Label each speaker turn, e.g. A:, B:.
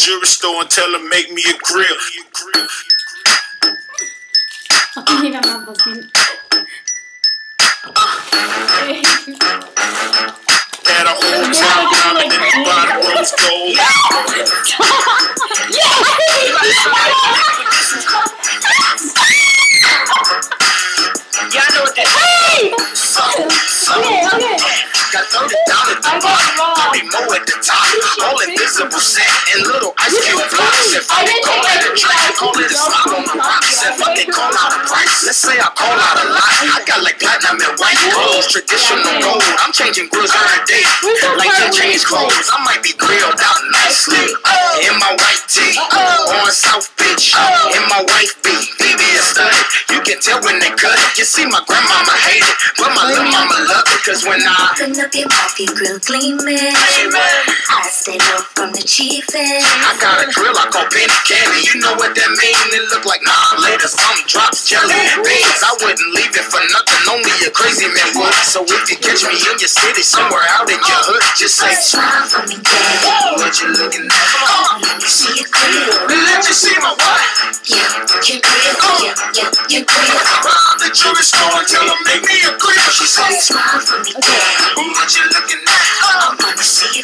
A: jewelry store and tell her make me a grill.
B: Mira, mambo, sin.
A: Had a whole top
C: All invisible set and little ice cube blocks. If
B: I didn't
C: call it a
B: could
C: call it a smile on the rocks. If I can call out a price, let's say I call out a lot. I got like platinum and white gold, traditional gold. I'm changing grills every day. Like to change clothes, I might be grilled out nicely. Oh. In my white tee, on South Beach, in my white beat. Baby is studded. You can tell when they cut it. You see, my grandmama hate it, but my little mama love it. Cause when I
D: Open up your your grill gleaming. Low
C: I got a grill I call penny candy. You know what that mean? It look like nah later some drops jelly and beans. I wouldn't leave it for nothing. Only a crazy man would. So if you catch me in your city, somewhere out in your hood, just say
D: Smile for me, daddy.
C: what you looking at.
D: Uh, let me see your grill.
C: Let you see my what?
D: Yeah, your grill. Uh. Yeah, yeah, your grill.
C: Rob the jewelry store and tell them make me a grill. She said,
D: Smile for me, daddy.
C: what you looking at?
D: Uh, I wanna see your